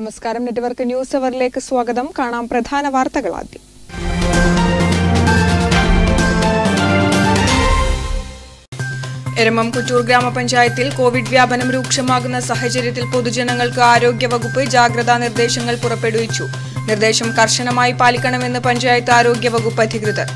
നമസ്കാരം. Network news അവറിലേക്ക് സ്വാഗതം. കാണാം പ്രധാന വാർത്തകൾ ആദ്യം. എരമം കുറ്റൂർ ഗ്രാമപഞ്ചായത്തിൽ കോവിഡ് വ്യാപനം രൂക്ഷമാകുന്ന സാഹചര്യത്തിൽ പൊതുജനങ്ങൾക്ക് ആരോഗ്യവകുപ്പ് ജാഗ്രതാ നിർദ്ദേശങ്ങൾ പുറപ്പെടുവിച്ചു. നിർദ്ദേശം കർശനമായി പാലിക്കണമെന്ന് പഞ്ചായത്ത് ആരോഗ്യവകുപ്പ് അധികൃതർ.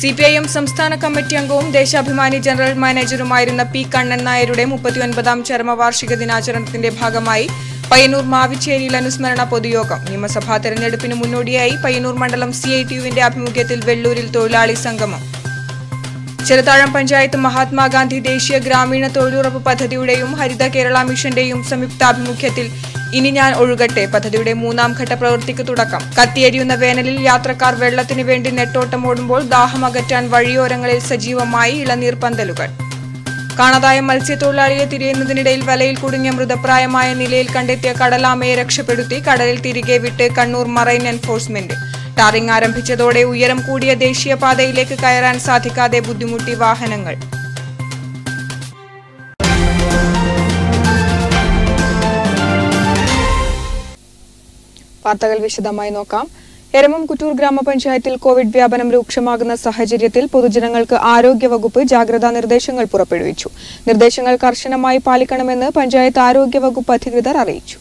സിപിഐഎം സംസ്ഥാന കമ്മിറ്റി അംഗവും ദേശാഭിമാനി ജനറൽ മാനേജറുമായിരുന്ന പി കണ്ണൻ നായരുടെ മുപ്പത്തിയൊൻപതാം ചരമവാർഷിക ദിനാചരണത്തിന്റെ ഭാഗമായി പയ്യന്നൂർ മാവിച്ചേരിയിൽ അനുസ്മരണ പൊതുയോഗം. നിയമസഭാ തെരഞ്ഞെടുപ്പിന് മുന്നോടിയായി പയ്യന്നൂർ മണ്ഡലം സി ഐ ടി യുവിന്റെ ആഭിമുഖ്യത്തിൽ വെള്ളൂരിൽ തൊഴിലാളി സംഗമം. ചെറുതാഴം പഞ്ചായത്ത് മഹാത്മാഗാന്ധി ദേശീയ ഗ്രാമീണ തൊഴിലുറപ്പ് പദ്ധതിയുടെയും ഹരിത കേരള മിഷന്റെയും സംയുക്താഭിമുഖ്യത്തിൽ ഇനി ഞാൻ ഒഴുകട്ടെ പദ്ധതിയുടെ മൂന്നാം ഘട്ട പ്രവൃത്തിക്ക് തുടക്കം. കത്തിയരിയുന്ന വേനലിൽ യാത്രക്കാർ വെള്ളത്തിനു വേണ്ടി നെട്ടോട്ടമോടുമ്പോൾ ദാഹമകറ്റാൻ വഴിയോരങ്ങളിൽ സജീവമായി ഇളനീർ പന്തലുകൾ. കാണാതായ മത്സ്യത്തൊഴിലാളിയെ തിരയുന്നതിനിടയിൽ വലയിൽ കുടുങ്ങിയ മൃതപ്രായമായ നിലയിൽ കണ്ടെത്തിയ കടലാമയെ രക്ഷപ്പെടുത്തി കടലിൽ തിരികെ വിട്ട് കണ്ണൂർ മറൈൻ എൻഫോഴ്സ്മെന്റ്. ടാറിംഗ് ആരംഭിച്ചതോടെ ഉയരം കൂടിയ ദേശീയപാതയിലേക്ക് കയറാൻ സാധിക്കാതെ ബുദ്ധിമുട്ടി വാഹനങ്ങൾ. വാർത്തകൾ വിശദമായി നോക്കാം. എരമം കുറ്റൂർ ഗ്രാമപഞ്ചായത്തിൽ കോവിഡ് വ്യാപനം രൂക്ഷമാകുന്ന സാഹചര്യത്തിൽ പൊതുജനങ്ങൾക്ക് ആരോഗ്യവകുപ്പ് ജാഗ്രതാ നിർദ്ദേശങ്ങൾ പുറപ്പെടുവിച്ചു. നിർദ്ദേശങ്ങൾ കർശനമായി പാലിക്കണമെന്ന് പഞ്ചായത്ത് ആരോഗ്യവകുപ്പ് അധികൃതർ അറിയിച്ചു.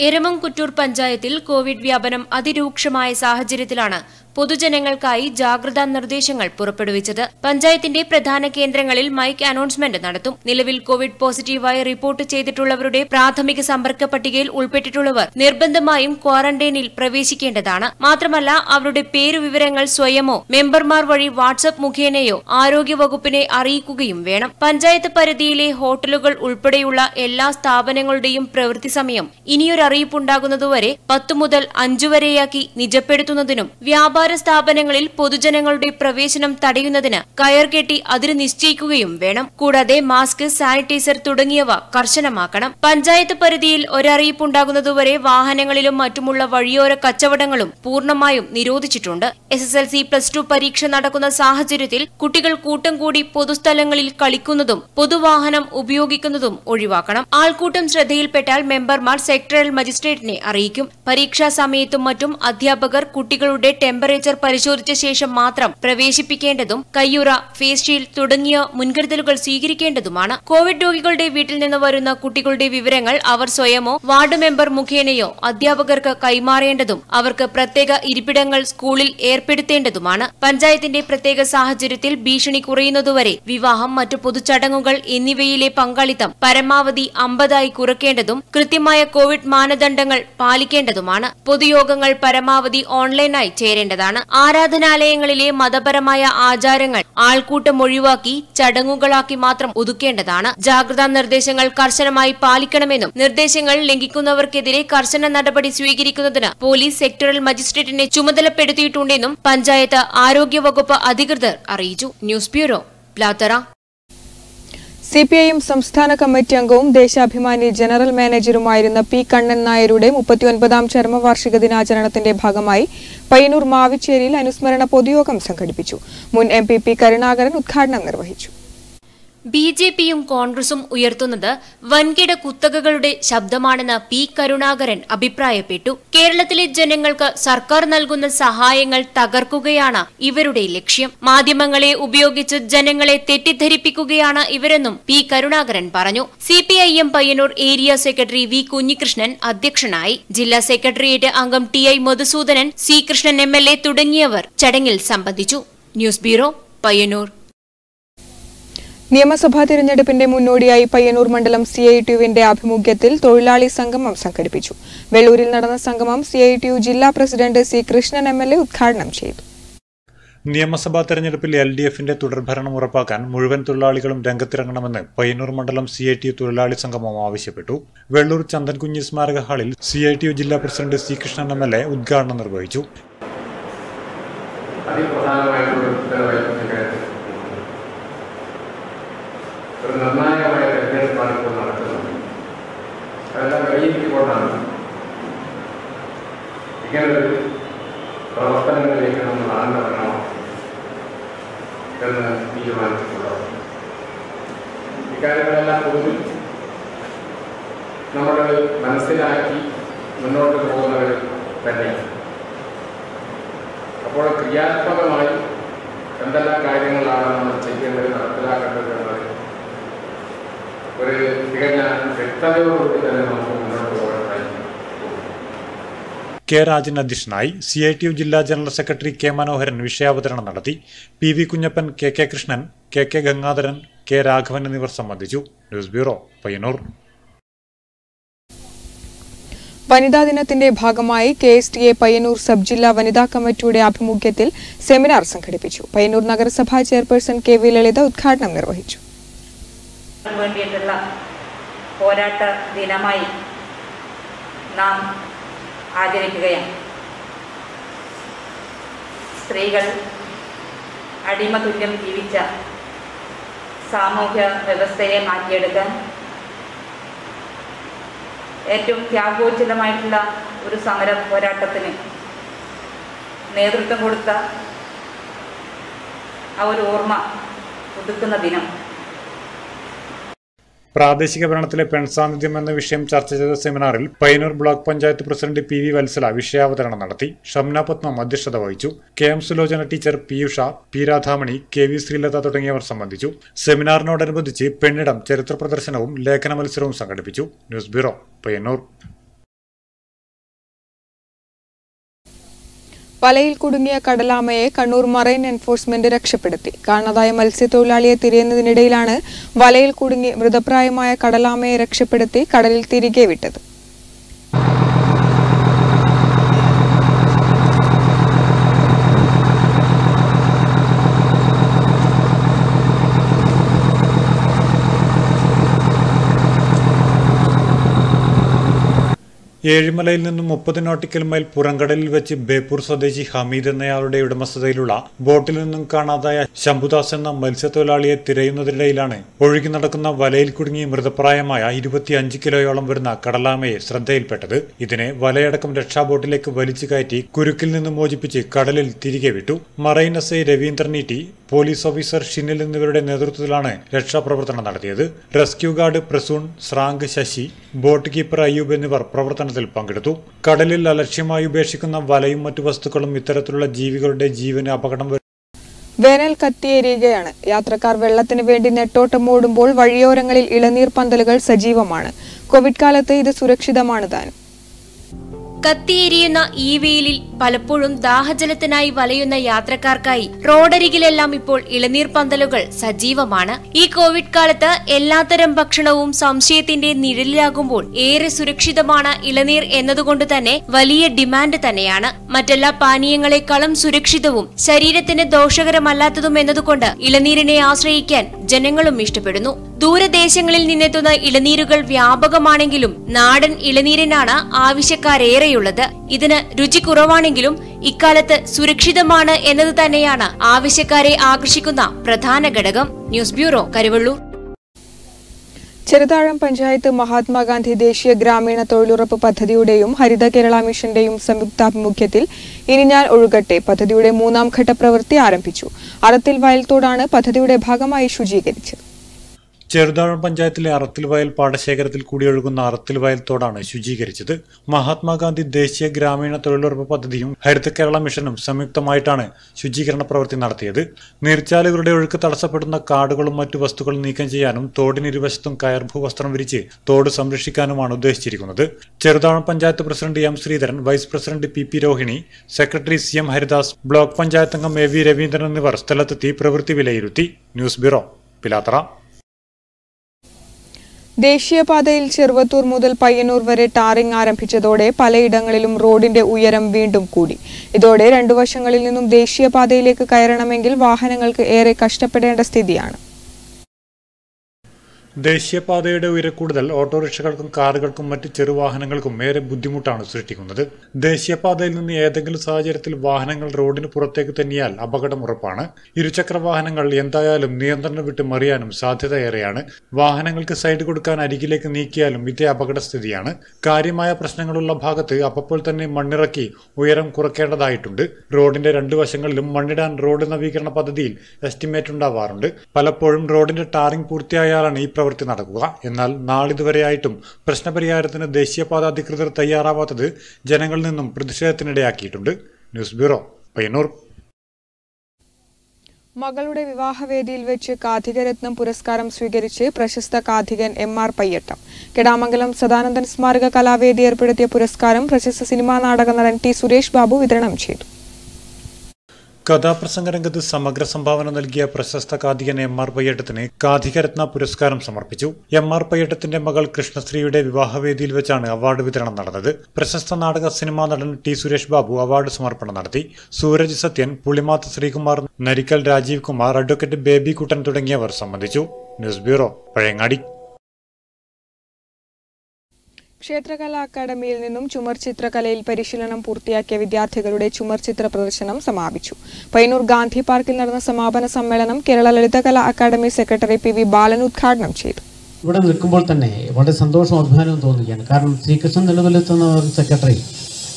എരമംകുറ്റൂർ പഞ്ചായത്തിൽ കോവിഡ് വ്യാപനം അതിരൂക്ഷമായ സാഹചര്യത്തിലാണ് പൊതുജനങ്ങൾക്കായി ജാഗ്രതാ നിർദ്ദേശങ്ങൾ പുറപ്പെടുവിച്ചത്. പഞ്ചായത്തിന്റെ പ്രധാന കേന്ദ്രങ്ങളിൽ മൈക്ക് അനൗൺസ്മെന്റ് നടത്തും. നിലവിൽ കോവിഡ് പോസിറ്റീവായി റിപ്പോർട്ട് ചെയ്തിട്ടുള്ളവരുടെ പ്രാഥമിക സമ്പർക്ക പട്ടികയിൽ ഉൾപ്പെട്ടിട്ടുള്ളവർ നിർബന്ധമായും ക്വാറന്റൈനിൽ പ്രവേശിക്കേണ്ടതാണ്. മാത്രമല്ല അവരുടെ പേരുവിവരങ്ങൾ സ്വയമോ മെമ്പർമാർ വഴി വാട്സ്ആപ്പ് മുഖേനയോ ആരോഗ്യവകുപ്പിനെ അറിയിക്കുകയും വേണം. പഞ്ചായത്ത് പരിധിയിലെ ഹോട്ടലുകൾ ഉൾപ്പെടെയുള്ള എല്ലാ സ്ഥാപനങ്ങളുടെയും പ്രവൃത്തി സമയം ഇനിയൊരു അറിയിപ്പുണ്ടാകുന്നതുവരെ പത്തു മുതൽ അഞ്ചു വരെയാക്കി നിജപ്പെടുത്തുന്നതിനും വ്യാപാര സ്ഥാപനങ്ങളിൽ പൊതുജനങ്ങളുടെ പ്രവേശനം തടയുന്നതിന് കയർ കെട്ടി അതിര് നിശ്ചയിക്കുകയും വേണം. കൂടാതെ മാസ്ക് സാനിറ്റൈസർ തുടങ്ങിയവ കർശനമാക്കണം. പഞ്ചായത്ത് പരിധിയിൽ ഒരറിയിപ്പുണ്ടാകുന്നതുവരെ വാഹനങ്ങളിലും മറ്റുമുള്ള വഴിയോര കച്ചവടങ്ങളും പൂർണമായും നിരോധിച്ചിട്ടുണ്ട്. S S L C plus two പരീക്ഷ നടക്കുന്ന സാഹചര്യത്തിൽ കുട്ടികൾ കൂട്ടം കൂടി പൊതുസ്ഥലങ്ങളിൽ കളിക്കുന്നതും പൊതുവാഹനം ഉപയോഗിക്കുന്നതും ഒഴിവാക്കണം. ആൾക്കൂട്ടം ശ്രദ്ധയിൽപ്പെട്ടാൽ മെമ്പർമാർ സെക്ടറൽ മജിസ്ട്രേറ്റിനെ അറിയിക്കും. പരീക്ഷാ സമയത്തും മറ്റും അധ്യാപകർ കുട്ടികളുടെ ടെമ്പറേച്ചർ പരിശോധിച്ച ശേഷം മാത്രം പ്രവേശിപ്പിക്കേണ്ടതും കയ്യുറ ഫേസ് ഷീൽഡ് തുടങ്ങിയ മുൻകരുതലുകൾ സ്വീകരിക്കേണ്ടതുമാണ്. കോവിഡ് രോഗികളുടെ വീട്ടിൽ നിന്ന് വരുന്ന കുട്ടികളുടെ വിവരങ്ങൾ അവർ സ്വയമോ വാർഡ് മെമ്പർ മുഖേനയോ അധ്യാപകർക്ക് കൈമാറേണ്ടതും അവർക്ക് പ്രത്യേക ഇരിപ്പിടങ്ങൾ സ്കൂളിൽ ഏർപ്പെടുത്തേണ്ടതുമാണ്. പഞ്ചായത്തിന്റെ പ്രത്യേക സാഹചര്യത്തിൽ ഭീഷണി കുറയുന്നതുവരെ വിവാഹം മറ്റു പൊതുചടങ്ങുകൾ എന്നിവയിലെ പങ്കാളിത്തം പരമാവധി അമ്പതായി കുറയ്ക്കേണ്ടതും കൃത്യമായ കോവിഡ് മാനദണ്ഡങ്ങൾ പാലിക്കേണ്ടതുമാണ്. പൊതുയോഗങ്ങൾ പരമാവധി ഓൺലൈനായി ചേരേണ്ടതാണ് ആരാധനാലയങ്ങളിലെ മതപരമായ ആചാരങ്ങൾ ആൾക്കൂട്ടം ഒഴിവാക്കി ചടങ്ങുകളാക്കി മാത്രം ഒതുക്കേണ്ടതാണ്. ജാഗ്രതാ നിർദ്ദേശങ്ങൾ കർശനമായി പാലിക്കണമെന്നും നിർദ്ദേശങ്ങൾ ലംഘിക്കുന്നവർക്കെതിരെ കർശന നടപടി സ്വീകരിക്കുന്നതിന് പോലീസ് സെക്ടറൽ മജിസ്ട്രേറ്റിനെ ചുമതലപ്പെടുത്തിയിട്ടുണ്ടെന്നും പഞ്ചായത്ത് ആരോഗ്യവകുപ്പ് അധികൃതർ അറിയിച്ചു. News bureau Pilathara. സിപിഐഎം സംസ്ഥാന കമ്മിറ്റി അംഗവും ദേശാഭിമാനി ജനറൽ മാനേജറുമായിരുന്ന പി കണ്ണൻ നായരുടെ മുപ്പത്തിയൊൻപതാം ചരമവാർഷിക ദിനാചരണത്തിന്റെ ഭാഗമായി പയ്യന്നൂർ മാവിച്ചേരിയിൽ അനുസ്മരണ പൊതുയോഗം സംഘടിപ്പിച്ചു. മുൻ എം പി കരുണാകരൻ ഉദ്ഘാടനം നിർവഹിച്ചു. ബി ജെ പിയും കോൺഗ്രസും ഉയർത്തുന്നത് വൻകിട കുത്തകകളുടെ ശബ്ദമാണെന്ന് പി കരുണാകരൻ അഭിപ്രായപ്പെട്ടു. കേരളത്തിലെ ജനങ്ങൾക്ക് സർക്കാർ നൽകുന്ന സഹായങ്ങൾ തകർക്കുകയാണ് ഇവരുടെ ലക്ഷ്യം. മാധ്യമങ്ങളെ ഉപയോഗിച്ച് ജനങ്ങളെ തെറ്റിദ്ധരിപ്പിക്കുകയാണ് ഇവരെന്നും പി കരുണാകരൻ പറഞ്ഞു. C P I M Payyanur area secretary V Kunhikrishnan അധ്യക്ഷനായി. ജില്ലാ സെക്രട്ടേറിയറ്റ് അംഗം T I Madhusoodanan C Krishnan M L A തുടങ്ങിയവർ ചടങ്ങിൽ സംബന്ധിച്ചു. News bureau Payyanur. നിയമസഭാ തിരഞ്ഞെടുപ്പിന്റെ മുന്നോടിയായി പയ്യന്നൂർ മണ്ഡലം സി ഐ ടി യുവിന്റെ ആഭിമുഖ്യത്തിൽ തൊഴിലാളി സംഗമം സംഘടിപ്പിച്ചു. വെള്ളൂരിൽ നടന്ന സംഗമം സി ഐ ടി യു ജില്ലാ president C Krishnan M L A ഉദ്ഘാടനം ചെയ്തു. നിയമസഭാ തെരഞ്ഞെടുപ്പിൽ എൽ ഡി എഫിന്റെ തുടർഭരണം ഉറപ്പാക്കാൻ മുഴുവൻ തൊഴിലാളികളും രംഗത്തിറങ്ങണമെന്ന് പയ്യന്നൂർ മണ്ഡലം സി ഐ ടി യു തൊഴിലാളി സംഗമം ആവശ്യപ്പെട്ടു. വെള്ളൂർ ചന്ദൻകുഞ്ഞി സ്മാരക ഹാളിൽ സി ഐ ടി യു ജില്ലാ president C Krishnan M L A ഉദ്ഘാടനം നിർവഹിച്ചു. ഒരു നിർണായകമായ തെരഞ്ഞെടുപ്പാണ് ഇപ്പോൾ നടക്കുന്നത്. അതെല്ലാം കഴിയിപ്പിക്കൊണ്ടാണ് ഇങ്ങനൊരു പ്രവർത്തനങ്ങളിലേക്ക് നമ്മൾ ആഴ്ന്നു വരണോ എന്ന് തീരുമാനിച്ചിട്ടുള്ളത് ഇക്കാര്യങ്ങളെല്ലാം പൊതുവിൽ നമ്മൾ മനസ്സിലാക്കി മുന്നോട്ട് പോകുന്നവർ തന്നെയാണ്. അപ്പോൾ ക്രിയാത്മകമായി എന്തെല്ലാം കാര്യങ്ങളാണ് നമ്മൾ ചെയ്യേണ്ടത് നടപ്പിലാക്കേണ്ടത് എന്നത് ഒരു തികഞ്ഞ വ്യക്തതയോടുകൂടി തന്നെ നമുക്ക് മുന്നോട്ട് പോകാനായി കെ രാജൻ അധ്യക്ഷനായി സി ഐ ടി യു ജില്ലാ ജനറൽ സെക്രട്ടറി കെ മനോഹരൻ വിഷയാവതരണം നടത്തി. P V Kunhappan K K Krishnan K K Gangadharan K Raghavan എന്നിവർ സംബന്ധിച്ചു. News bureau Payyanur. വനിതാ ദിനത്തിന്റെ ഭാഗമായി K S T A Payyanur sub ജില്ലാ വനിതാ കമ്മിറ്റിയുടെ ആഭിമുഖ്യത്തിൽ സെമിനാർ സംഘടിപ്പിച്ചു. പയ്യന്നൂർ നഗരസഭാ ചെയർപേഴ്സൺ കെ വി ലളിത ഉദ്ഘാടനം നിർവഹിച്ചു. വേണ്ടിയിട്ടുള്ള പോരാട്ട ദിനമായി നാം ആചരിക്കുകയാണ്. സ്ത്രീകൾ അടിമതുല്യം ജീവിച്ച സാമൂഹ്യ വ്യവസ്ഥയെ മാറ്റിയെടുക്കാൻ ഏറ്റവും ത്യാഗോചിതമായിട്ടുള്ള ഒരു സമര പോരാട്ടത്തിന് നേതൃത്വം കൊടുത്ത ആ ഒരു ഓർമ്മ പുതുക്കുന്ന ദിനം. പ്രാദേശിക ഭരണത്തിലെ പെൺസാന്നിധ്യം എന്ന വിഷയം ചർച്ച ചെയ്ത സെമിനാറിൽ Payyanur block panchayat president P V Vatsala വിഷയാവതരണം നടത്തി. ഷംന പത്മം അധ്യക്ഷത വഹിച്ചു. K M Sulochana teacher Piyusha P Radhamani K V Sreelatha തുടങ്ങിയവർ സംബന്ധിച്ചു. സെമിനാറിനോടനുബന്ധിച്ച് പെണ്ണിടം ചരിത്ര പ്രദർശനവും ലേഖന മത്സരവും സംഘടിപ്പിച്ചു. News bureau Payyanur. വലയിൽ കുടുങ്ങിയ കടലാമയെ കണ്ണൂർ മറൈൻ എൻഫോഴ്സ്മെന്റ് രക്ഷപ്പെടുത്തി. കാണാതായ മത്സ്യത്തൊഴിലാളിയെ തിരയുന്നതിനിടയിലാണ് വലയിൽ കുടുങ്ങി മൃതപ്രായമായ കടലാമയെ രക്ഷപ്പെടുത്തി കടലിൽ തിരികെ വിട്ടത്. ഏഴിമലയിൽ നിന്നും മുപ്പത് നോട്ടിക്കൽ മൈൽ പുറംകടലിൽ വെച്ച് ബേപ്പൂർ സ്വദേശി ഹമീദ് എന്നയാളുടെ ഉടമസ്ഥതയിലുള്ള ബോട്ടിൽ നിന്നും കാണാതായ ശംഭുദാസ് എന്ന മത്സ്യത്തൊഴിലാളിയെ തിരയുന്നതിനിടയിലാണ് ഒഴുകി നടക്കുന്ന വലയിൽ കുടുങ്ങി മൃതപ്രായമായ ഇരുപത്തിയഞ്ച് കിലോയോളം വരുന്ന കടലാമയെ ശ്രദ്ധയിൽപ്പെട്ടത്. ഇതിനെ വലയടക്കം രക്ഷാബോട്ടിലേക്ക് വലിച്ചു കയറ്റി കുരുക്കിൽ നിന്ന് മോചിപ്പിച്ച് കടലിൽ തിരികെ വിട്ടു. മറൈൻ എസ് ഐ രവീന്ദ്രൻ ഈട്ടി പോലീസ് ഓഫീസർ ഷിനിൽ എന്നിവരുടെ നേതൃത്വത്തിലാണ് രക്ഷാപ്രവർത്തനം നടത്തിയത്. റെസ്ക്യൂ ഗാർഡ് പ്രസൂൺ സ്രാങ്ക് ശശി ബോട്ട് കീപ്പർ അയ്യൂബ് എന്നിവർ പ്രവർത്തനത്തിൽ പങ്കെടുത്തു. കടലിൽ അലക്ഷ്യമായി ഉപേക്ഷിക്കുന്ന വലയും മറ്റു വസ്തുക്കളും ഇത്തരത്തിലുള്ള ജീവികളുടെ ജീവന് അപകടം വേനൽ കത്തിയേരിയുകയാണ് യാത്രക്കാർ വെള്ളത്തിന് വേണ്ടി നെട്ടോട്ടം ഓടുമ്പോൾ വഴിയോരങ്ങളിൽ ഇളനീർ പന്തലുകൾ സജീവമാണ്. കോവിഡ് കാലത്ത് ഇത് സുരക്ഷിതമാണ് താനും. കത്തിയെരിയുന്ന ഈ വെയിലിൽ പലപ്പോഴും ദാഹജലത്തിനായി വലയുന്ന യാത്രക്കാർക്കായി റോഡരികിലെല്ലാം ഇപ്പോൾ ഇളനീർ പന്തലുകൾ സജീവമാണ്. ഈ കോവിഡ് കാലത്ത് എല്ലാത്തരം ഭക്ഷണവും സംശയത്തിന്റെ നിഴലിലാകുമ്പോൾ ഏറെ സുരക്ഷിതമാണ് ഇളനീർ എന്നതുകൊണ്ട് തന്നെ വലിയ ഡിമാൻഡ് തന്നെയാണ്. മറ്റെല്ലാ പാനീയങ്ങളെക്കാളും സുരക്ഷിതവും ശരീരത്തിന് ദോഷകരമല്ലാത്തതും എന്നതുകൊണ്ട് ഇളനീരിനെ ആശ്രയിക്കാൻ ജനങ്ങളും ഇഷ്ടപ്പെടുന്നു. ദൂരദേശങ്ങളിൽ നിന്നെത്തുന്ന ഇളനീരുകൾ വ്യാപകമാണെങ്കിലും നാടൻ ഇളനീരിനാണ് ആവശ്യക്കാരേറെയുള്ളത് ഇതിന് രുചി കുറവാണെങ്കിലും ഇക്കാലത്ത് സുരക്ഷിതമാണ് എന്നത് തന്നെയാണ് ആവശ്യക്കാരെ ആകർഷിക്കുന്ന പ്രധാന ഘടകം. News bureau Karuvallur. Cheruthazham panchayat Mahatma Gandhi ദേശീയ ഗ്രാമീണ തൊഴിലുറപ്പ് പദ്ധതിയുടെയും ഹരിത കേരള മിഷന്റെയും സംയുക്താഭിമുഖ്യത്തിൽ ഇനി ഞാൻ ഒഴുകട്ടെ പദ്ധതിയുടെ മൂന്നാം ഘട്ട പ്രവൃത്തി ആരംഭിച്ചു. അറത്തിൽ വയൽത്തോടാണ് പദ്ധതിയുടെ ഭാഗമായി ശുചീകരിച്ചത്. ചെറുതാഴം പഞ്ചായത്തിലെ അറത്തിൽ വയൽ പാടശേഖരത്തിൽ കൂടി കൂടിയൊഴുകുന്ന അറത്തിൽ വയൽ തോടാണ് ശുചീകരിച്ചത്. മഹാത്മാഗാന്ധി ദേശീയ ഗ്രാമീണ തൊഴിലുറപ്പ് പദ്ധതിയും ഹരിത കേരള മിഷനും സംയുക്തമായിട്ടാണ് ശുചീകരണ പ്രവൃത്തി നടത്തിയത്. നീർച്ചാലുകളുടെ ഒഴുക്ക് തടസ്സപ്പെടുന്ന കാടുകളും മറ്റു വസ്തുക്കളും നീക്കം ചെയ്യാനും തോടിനിരുവശത്തും കയർഭൂ വസ്ത്രം വിരിച്ച് തോട് സംരക്ഷിക്കാനുമാണ് ഉദ്ദേശിച്ചിരിക്കുന്നത്. Cheruthazham panchayat president M Sreedharan vice president P P Rohini secretary C M Haridas block panchayat അംഗം എ വി രവീന്ദ്രൻ എന്നിവർ സ്ഥലത്തെത്തി പ്രവൃത്തി വിലയിരുത്തി. News bureau Pilathara. ദേശീയപാതയിൽ ചെറുവത്തൂർ മുതൽ പയ്യന്നൂർ വരെ ടാറിംഗ് ആരംഭിച്ചതോടെ പലയിടങ്ങളിലും റോഡിന്റെ ഉയരം വീണ്ടും കൂടി. ഇതോടെ രണ്ടു വശങ്ങളിൽ നിന്നും ദേശീയപാതയിലേക്ക് കയറണമെങ്കിൽ വാഹനങ്ങൾക്ക് ഏറെ കഷ്ടപ്പെടേണ്ട സ്ഥിതിയാണ്. ദേശീയപാതയുടെ ഉയരക്കൂടുതൽ ഓട്ടോറിക്ഷകൾക്കും കാറുകൾക്കും മറ്റ് ചെറുവാഹനങ്ങൾക്കും ഏറെ ബുദ്ധിമുട്ടാണ് സൃഷ്ടിക്കുന്നത്. ദേശീയപാതയിൽ നിന്ന് ഏതെങ്കിലും സാഹചര്യത്തിൽ വാഹനങ്ങൾ റോഡിന് പുറത്തേക്ക് തന്നെയാൽ അപകടം ഉറപ്പാണ്. ഇരുചക്ര വാഹനങ്ങൾ എന്തായാലും നിയന്ത്രണം വിട്ട് മറിയാനും സാധ്യത ഏറെയാണ് വാഹനങ്ങൾക്ക് സൈഡ് കൊടുക്കാൻ അരികിലേക്ക് നീക്കിയാലും ഇതേ അപകടസ്ഥിതിയാണ്. കാര്യമായ പ്രശ്നങ്ങളുള്ള ഭാഗത്ത് അപ്പോൾ തന്നെ മണ്ണിറക്കി ഉയരം കുറയ്ക്കേണ്ടതായിട്ടുണ്ട് റോഡിന്റെ രണ്ടു വശങ്ങളിലും മണ്ണിടാൻ റോഡ് നവീകരണ പദ്ധതിയിൽ എസ്റ്റിമേറ്റ് ഉണ്ടാവാറുണ്ട്. പലപ്പോഴും റോഡിന്റെ ടാറിംഗ് പൂർത്തിയായാലാണ് ഈ പ്രവൃത്തി പ്രവൃത്തി നടക്കുക. എന്നാൽ നാളിതുവരെയായിട്ടും പ്രശ്നപരിഹാരത്തിന് ദേശീയപാത അധികൃതർ തയ്യാറാവാത്തത് ജനങ്ങളിൽ നിന്നും പ്രതിഷേധത്തിനിടയാക്കിയിട്ടുണ്ട്. News bureau Payyanur. മകളുടെ വിവാഹവേദിയിൽ വെച്ച് കാഥികരത്നം പുരസ്കാരം സ്വീകരിച്ച് പ്രശസ്ത കാഥികൻ എം ആർ പയ്യട്ടം. കിടാമംഗലം സദാനന്ദൻ സ്മാരക കലാവേദി ഏർപ്പെടുത്തിയ പുരസ്കാരം പ്രശസ്ത സിനിമാ നാടക നടൻ ടി സുരേഷ് ബാബു വിതരണം ചെയ്തു. കഥാപ്രസംഗ രംഗത്ത് സമഗ്ര സംഭാവന നൽകിയ പ്രശസ്ത കാഥികൻ എം ആർ പയ്യട്ടത്തിന് കാഥികരത്ന പുരസ്കാരം സമർപ്പിച്ചു. എം ആർ പയ്യട്ടത്തിന്റെ മകൾ കൃഷ്ണശ്രീയുടെ വിവാഹവേദിയിൽ വെച്ചാണ് അവാർഡ് വിതരണം നടന്നത്. പ്രശസ്ത നാടക സിനിമാ നടൻ ടി സുരേഷ് ബാബു അവാർഡ് സമർപ്പണം നടത്തി. സൂരജ് സത്യൻ പുളിമാത്ത ശ്രീകുമാർ നരിക്കൽ രാജീവ് കുമാർ അഡ്വക്കേറ്റ് ബേബി കുട്ടൻ തുടങ്ങിയവർ സംബന്ധിച്ചു. News bureau Pazhayangadi. ക്ഷേത്രകലാ അക്കാദമിയിൽ നിന്നും ചുമർ ചിത്രകലയിൽ പരിശീലനം പൂർത്തിയാക്കിയ വിദ്യാർത്ഥികളുടെ ചുമർ ചിത്ര പ്രദർശനം സമാപിച്ചു. പയ്യന്നൂർ ഗാന്ധി പാർക്കിൽ നടന്ന സമാപന സമ്മേളനം Kerala Lalithakala academy secretary P V Balan ഉദ്ഘാടനം ചെയ്തു. ഇവിടെ നിൽക്കുമ്പോൾ തന്നെ വളരെ സന്തോഷം അഭിമാനവും തോന്നുകയാണ്. കാരണം ശ്രീകൃഷ്ണൻ നിലവിലെത്തുന്ന സെക്രട്ടറി.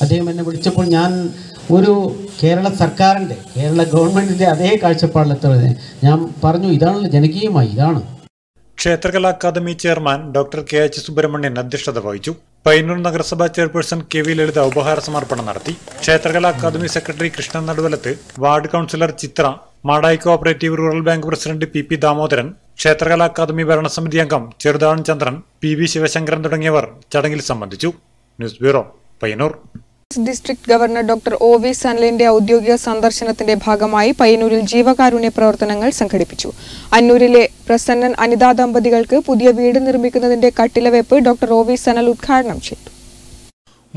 അദ്ദേഹം എന്നെ വിളിച്ചപ്പോൾ ഞാൻ ഒരു കേരള സർക്കാരിന്റെ കേരള ഗവൺമെന്റിന്റെ അതേ കാഴ്ചപ്പാടിലെത്തുന്നത്. ഞാൻ പറഞ്ഞു ഇതാണല്ലോ ജനകീയമായി ഇതാണ്. ക്ഷേത്രകലാ academy chairman doctor K H Subrahmanian അധ്യക്ഷത വഹിച്ചു. പയ്യന്നൂർ നഗരസഭാ ചെയർപേഴ്സൺ കെ വി ലളിത ഉപഹാര സമർപ്പണം നടത്തി. Kshetrakala academy secretary Krishnan Naduvalath ward councillor Chithra Madayi cooperative rural bank president P P Damodaran Kshetrakala academy ഭരണസമിതി അംഗം ചെറുതാഴൻ ചന്ദ്രൻ പി വി ശിവശങ്കരൻ തുടങ്ങിയവർ ചടങ്ങിൽ സംബന്ധിച്ചു. News bureau Payyanur. District governor doctor O V സനലിന്റെ ഔദ്യോഗിക സന്ദർശനത്തിന്റെ ഭാഗമായി പയ്യന്നൂരിൽ ജീവകാരുണ്യ പ്രവർത്തനങ്ങൾ സംഘടിപ്പിച്ചു. അന്നൂരിലെ പ്രസന്നൻ അനിതാ ദമ്പതികൾക്ക് പുതിയ വീട് നിർമ്മിക്കുന്നതിന്റെ കട്ടിലവയ്പ് ഡോക്ടർ ഒ വി സനൽ ഉദ്ഘാടനം ചെയ്തു.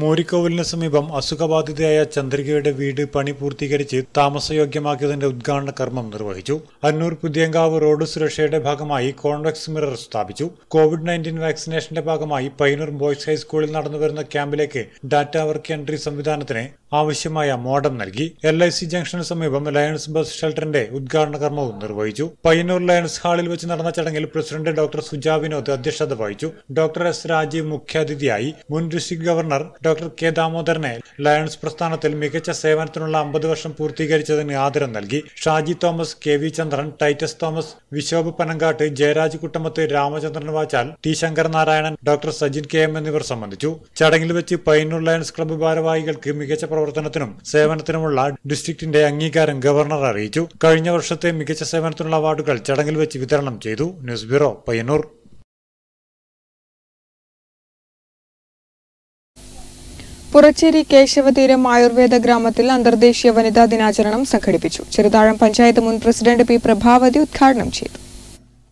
മൂരിക്കോവിലിന് സമീപം അസുഖബാധിതയായ ചന്ദ്രികയുടെ വീട് പണി പൂർത്തീകരിച്ച് താമസയോഗ്യമാക്കിയതിന്റെ ഉദ്ഘാടന കർമ്മം നിർവഹിച്ചു. അന്നൂർ പുതിയങ്കാവ് റോഡ് സുരക്ഷയുടെ ഭാഗമായി കോൺവെക്സ് മിറർ സ്ഥാപിച്ചു. കോവിഡ് നയന്റീൻ വാക്സിനേഷന്റെ ഭാഗമായി പൈനൂർ ബോയ്സ് ഹൈസ്കൂളിൽ നടന്നുവരുന്ന ക്യാമ്പിലേക്ക് ഡാറ്റ വർക്ക് എൻട്രി സംവിധാനത്തിന് ആവശ്യമായ മോഡം നൽകി എൽ ഐ സി ജംഗ്ഷന് സമീപം ലയൺസ് ബസ് ഷെൽട്ടറിന്റെ ഉദ്ഘാടന കർമ്മവും നിർവഹിച്ചു. പയ്യന്നൂർ ലയൺസ് ഹാളിൽ വെച്ച് നടന്ന ചടങ്ങിൽ പ്രസിഡന്റ് ഡോക്ടർ സുജാ വിനോദ് അധ്യക്ഷത വഹിച്ചു. ഡോക്ടർ എസ് രാജീവ് മുഖ്യാതിഥിയായി മുൻ ഡിസ്ട്രിക്ട് ഗവർണർ ഡോക്ടർ കെ ദാമോദരനെ ലയൺസ് പ്രസ്ഥാനത്തിൽ മികച്ച സേവനത്തിനുള്ള അമ്പത് വർഷം പൂർത്തീകരിച്ചതിന് ആദരം നൽകി. Shaji Thomas K V Chandran Titus Thomas Vishobh Panangatt Jayaraj Kuttamath Ramachandran Vachal T Sankaranarayanan doctor Sajin K M എന്നിവർ സംബന്ധിച്ചു. ചടങ്ങിൽ വെച്ച് പയ്യന്നൂർ ലയൺസ് ക്ലബ്ബ് ഭാരവാഹികൾക്ക് മികച്ച പ്രവർത്തനത്തിനും സേവനത്തിനുമുള്ള ഡിസ്ട്രിക്റ്റിന്റെ അംഗീകാരം ഗവർണർ അറിയിച്ചു. കഴിഞ്ഞ വർഷത്തെ മികച്ച സേവനത്തിനുള്ള അവാർഡുകൾ ചടങ്ങിൽ വെച്ച് വിതരണം ചെയ്തു. News bureau Payyanur. Puracheri Keshavatheeram Ayurveda ഗ്രാമത്തിൽ അന്തർദേശീയ വനിതാ ദിനാചരണം സംഘടിപ്പിച്ചു. ചെറുതാഴം പഞ്ചായത്ത് മുൻ പ്രസിഡന്റ് പി പ്രഭാവതി ഉദ്ഘാടനം ചെയ്തു.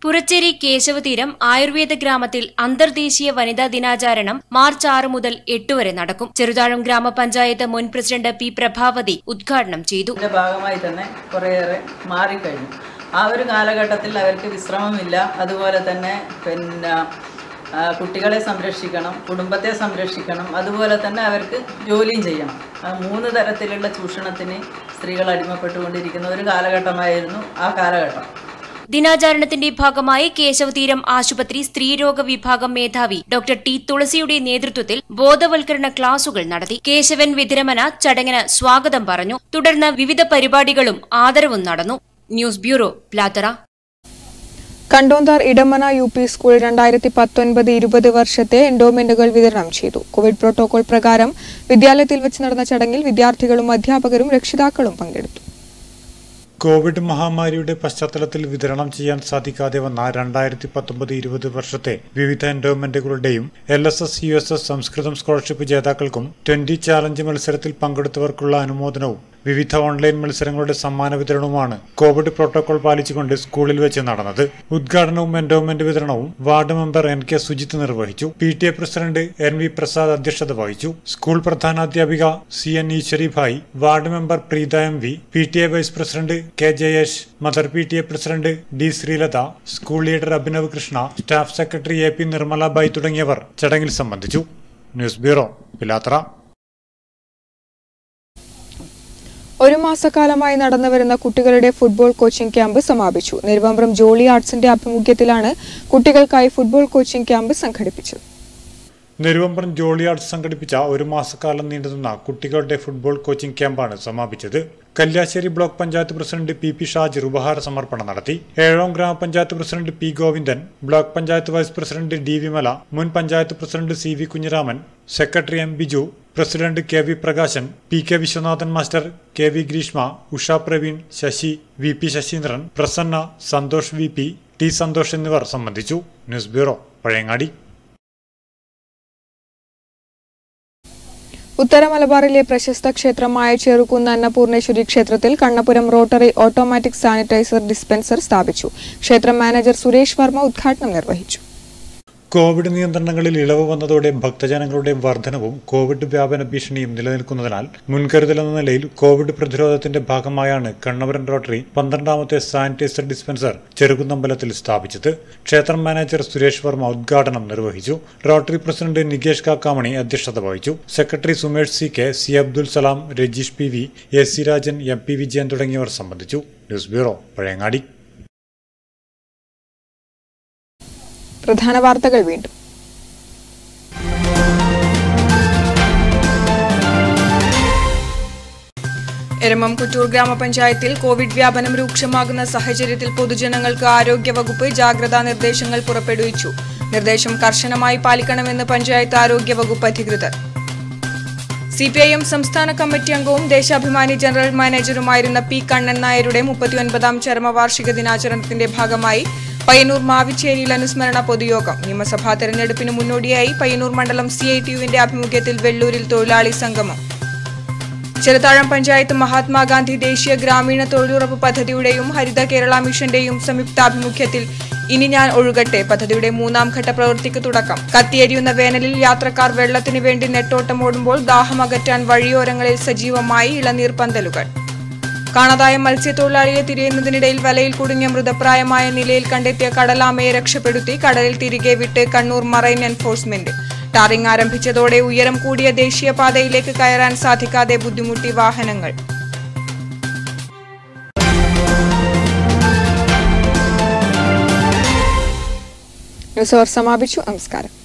പുറച്ചേരി കേശവതീരം ആയുർവേദ ഗ്രാമത്തിൽ അന്തർദേശീയ വനിതാ ദിനാചരണം മാർച്ച് ആറ് മുതൽ എട്ട് വരെ നടക്കും. ചെറുതാഴം ഗ്രാമപഞ്ചായത്ത് മുൻ പ്രസിഡന്റ് പി പ്രഭാവതി ഉദ്ഘാടനം ചെയ്തു. ഭാഗമായി തന്നെ കുറേയേറെ മാറിക്കഴിഞ്ഞു. ആ ഒരു കാലഘട്ടത്തിൽ അവർക്ക് വിശ്രമമില്ല. അതുപോലെ തന്നെ പിന്നെ കുട്ടികളെ സംരക്ഷിക്കണം കുടുംബത്തെ സംരക്ഷിക്കണം അതുപോലെ തന്നെ അവർക്ക് ജോലിയും ചെയ്യണം. മൂന്ന് തരത്തിലുള്ള ചൂഷണത്തിന് സ്ത്രീകൾ അടിമപ്പെട്ടുകൊണ്ടിരിക്കുന്ന ഒരു കാലഘട്ടമായിരുന്നു ആ കാലഘട്ടം. ദിനാചരണത്തിന്റെ ഭാഗമായി കേശവതീരം ആശുപത്രി സ്ത്രീരോഗ വിഭാഗം മേധാവി ഡോക്ടർ ടി തുളസിയുടെ നേതൃത്വത്തിൽ ബോധവൽക്കരണ ക്ലാസുകൾ നടത്തി. കേശവൻ വിതിരമന ചടങ്ങിന് സ്വാഗതം പറഞ്ഞു. തുടർന്ന് വിവിധ പരിപാടികളും ആദരവും നടന്നു. News bureau Pilathara. Kandonthar Edamana U P school രണ്ടായിരത്തി പത്തൊൻപത് ഇരുപത് വർഷത്തെ എൻഡോമെന്റുകൾ വിതരണം ചെയ്തു. കോവിഡ് പ്രോട്ടോകോൾ പ്രകാരം വിദ്യാലയത്തിൽ വെച്ച് നടന്ന ചടങ്ങിൽ വിദ്യാർത്ഥികളും അധ്യാപകരും രക്ഷിതാക്കളും പങ്കെടുത്തു. കോവിഡ് മഹാമാരിയുടെ പശ്ചാത്തലത്തിൽ വിതരണം ചെയ്യാൻ സാധിക്കാതെ വന്ന രണ്ടായിരത്തി പത്തൊമ്പത് ഇരുപത് വർഷത്തെ വിവിധ എൻഡോമെന്റുകളുടെയും L S S U S S Samskritham scholarship ജേതാക്കൾക്കും twenty challenge മത്സരത്തിൽ പങ്കെടുത്തവർക്കുള്ള അനുമോദനവും വിവിധ ഓൺലൈൻ മത്സരങ്ങളുടെ സമ്മാന വിതരണവുമാണ് കോവിഡ് പ്രോട്ടോകോൾ പാലിച്ചുകൊണ്ട് സ്കൂളിൽ വെച്ച് നടന്നത്. ഉദ്ഘാടനവും എൻഡോമെന്റ് വിതരണവും ward member N K Sujith നിർവഹിച്ചു. P T A president N V Prasad അധ്യക്ഷത വഹിച്ചു. School പ്രധാനാധ്യാപിക C N Eswaribai ward member Preetha M V P T A vice president K Jayesh mother P T A president D Sreelatha school leader Abhinav Krishna staff secretary A P Nirmalabai തുടങ്ങിയവർ ചടങ്ങിൽ സംബന്ധിച്ചു. News bureau Pilathara. ഒരു മാസക്കാലമായി നടന്നുവരുന്ന കുട്ടികളുടെ football coaching camp സമാപിച്ചു. നെരുവമ്പ്രം ജോളി ആർട്സിന്റെ ആഭിമുഖ്യത്തിലാണ് കുട്ടികൾക്കായി ഫുട്ബോൾ കോച്ചിംഗ് ക്യാമ്പ് സംഘടിപ്പിച്ചത്. നെരുവമ്പ്രം ജോളി ആർട്സ് സംഘടിപ്പിച്ച ഒരു മാസക്കാലം നീണ്ടുനിന്ന കുട്ടികളുടെ ഫുട്ബോൾ കോച്ചിംഗ് ക്യാമ്പാണ് സമാപിച്ചത്. Kalliasseri block panchayat president P P Shajir ഉപഹാര സമർപ്പണം നടത്തി. ഏഴോം ഗ്രാമപഞ്ചായത്ത് president P Govindan block panchayat vice president D Vimala മുൻ panchayat president C V Kunhiraman secretary M Biju president K V Prakashan P K Viswanathan master K V Greeshma Usha Praveen Sasi V P Sasheendran Prasanna Santhosh V P T Santhosh news സംബന്ധിച്ചു. News bureau Pazhayangadi. ഉത്തര മലബാറിലെ പ്രശസ്ത ക്ഷേത്രമായ ചെറുകുന്ന് അന്നപൂർണേശ്വരി ക്ഷേത്രത്തിൽ Kannapuram Rotary automatic sanitiser dispenser സ്ഥാപിച്ചു. ക്ഷേത്ര manager Suresh Varma ഉദ്ഘാടനം നിർവഹിച്ചു. Covid നിയന്ത്രണങ്ങളിൽ ഇളവ് വന്നതോടെ ഭക്തജനങ്ങളുടെ വർധനവും കോവിഡ് വ്യാപന ഭീഷണിയും നിലനിൽക്കുന്നതിനാൽ മുൻകരുതലെന്ന നിലയിൽ കോവിഡ് പ്രതിരോധത്തിന്റെ ഭാഗമായാണ് കണ്ണവരൻ റോട്ടറി പന്ത്രണ്ടാമത്തെ സാനിറ്റൈസർ ഡിസ്പെൻസർ ചെറുകുന്നമ്പലത്തിൽ സ്ഥാപിച്ചത്. ക്ഷേത്രം മാനേജർ സുരേഷ് വർമ്മ ഉദ്ഘാടനം നിർവഹിച്ചു. റോട്ടറി പ്രസിഡന്റ് നികേഷ് കാക്കാമണി അധ്യക്ഷത വഹിച്ചു. Secretary Sumesh C K C Abdul Salam Rajeesh P V A C Rajan M P Vijayan തുടങ്ങിയവർ സംബന്ധിച്ചു. News bureau Pazhayangadi. പ്രധാന വാർത്തകൾ വീണ്ടും. എരമം കുറ്റൂർ ഗ്രാമപഞ്ചായത്തിൽ കോവിഡ് വ്യാപനം രൂക്ഷമാകുന്ന സാഹചര്യത്തിൽ പൊതുജനങ്ങൾക്ക് ആരോഗ്യവകുപ്പ് ജാഗ്രതാ നിർദ്ദേശങ്ങൾ പുറപ്പെടുവിച്ചു. നിർദ്ദേശം കർശനമായി പാലിക്കണമെന്ന് പഞ്ചായത്ത് ആരോഗ്യവകുപ്പ് അധികൃതർ. സി പി ഐ എം സംസ്ഥാന കമ്മിറ്റി അംഗവും ദേശാഭിമാനി ജനറൽ മാനേജറുമായിരുന്ന പി കണ്ണൻ നായരുടെ മുപ്പത്തിയൊൻപതാം ചരമവാർഷിക ദിനാചരണത്തിന്റെ ഭാഗമായി പയ്യന്നൂർ മാവിച്ചേരിയിൽ അനുസ്മരണ പൊതുയോഗം. നിയമസഭാ തെരഞ്ഞെടുപ്പിന് മുന്നോടിയായി പയ്യന്നൂർ മണ്ഡലം സി ഐ ടി യുവിന്റെ ആഭിമുഖ്യത്തിൽ വെള്ളൂരിൽ തൊഴിലാളി സംഗമം. ചെറുതാഴം പഞ്ചായത്ത് മഹാത്മാഗാന്ധി ദേശീയ ഗ്രാമീണ തൊഴിലുറപ്പ് പദ്ധതിയുടെയും ഹരിത കേരള മിഷന്റെയും സംയുക്താഭിമുഖ്യത്തിൽ ഇനി ഞാൻ ഒഴുകട്ടെ പദ്ധതിയുടെ മൂന്നാം ഘട്ട പ്രവൃത്തിക്ക് തുടക്കം. കത്തിയെരിയുന്ന വേനലിൽ യാത്രക്കാർ വെള്ളത്തിനു വേണ്ടി നെട്ടോട്ടമോടുമ്പോൾ ദാഹമകറ്റാൻ വഴിയോരങ്ങളിൽ സജീവമായി ഇളനീർ പന്തലുകൾ. കാണാതായ മത്സ്യത്തൊഴിലാളിയെ തിരയുന്നതിനിടയിൽ വലയിൽ കുടുങ്ങിയ മൃതപ്രായമായ നിലയിൽ കണ്ടെത്തിയ കടലാമയെ രക്ഷപ്പെടുത്തി കടലിൽ തിരികെ വിട്ട് കണ്ണൂർ മറൈൻ എൻഫോഴ്സ്മെന്റ്. ടാറിംഗ് ആരംഭിച്ചതോടെ ഉയരം കൂടിയ ദേശീയപാതയിലേക്ക് കയറാൻ സാധിക്കാതെ ബുദ്ധിമുട്ടി വാഹനങ്ങൾ. സമാപിച്ചു. നമസ്കാരം.